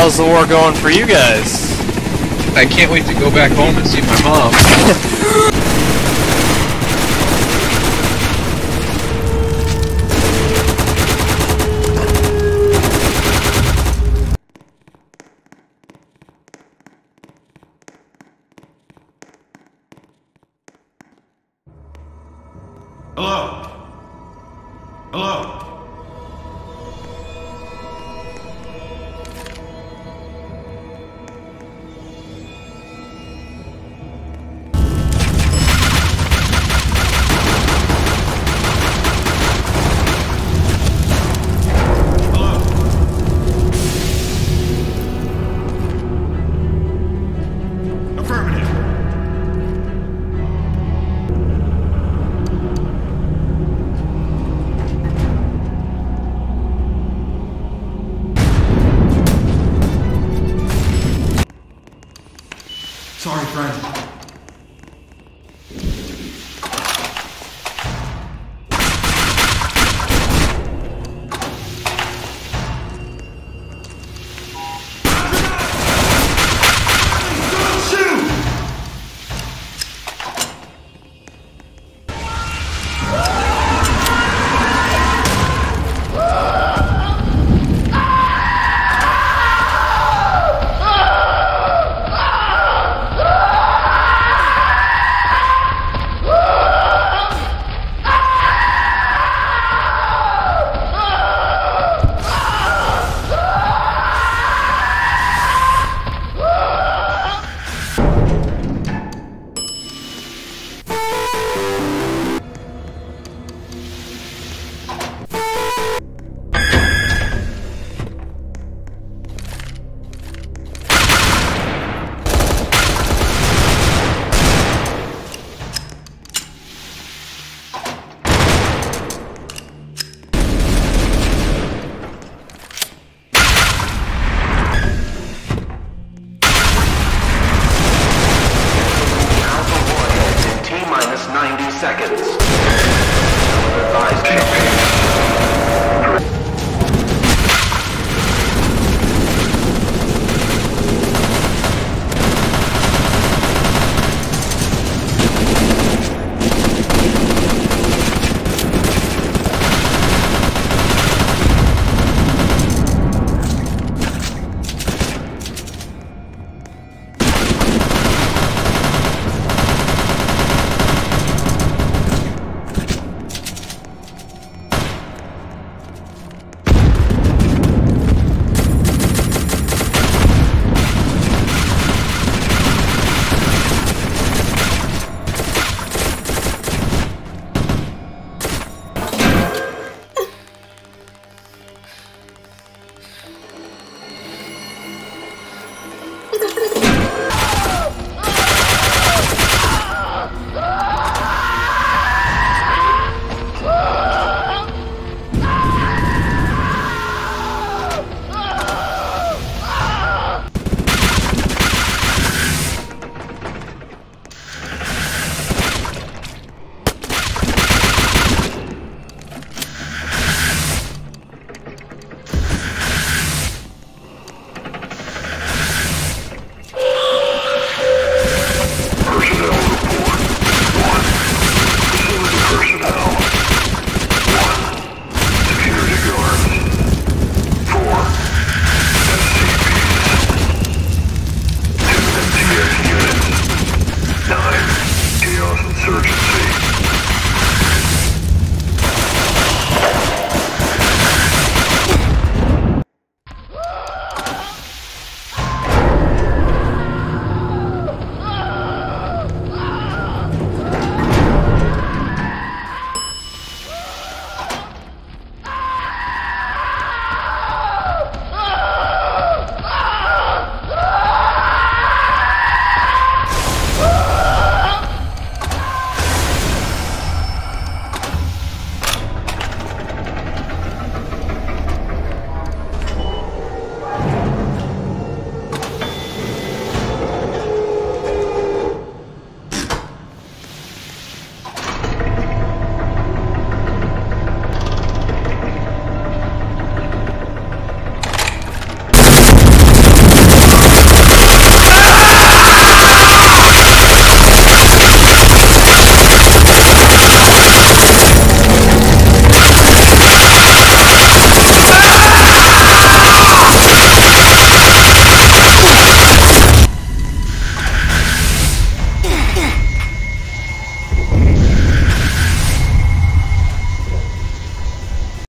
how's the war going for you guys? I can't wait to go back home and see my mom. Hello? Hello? Friend. Seconds. Advise dos.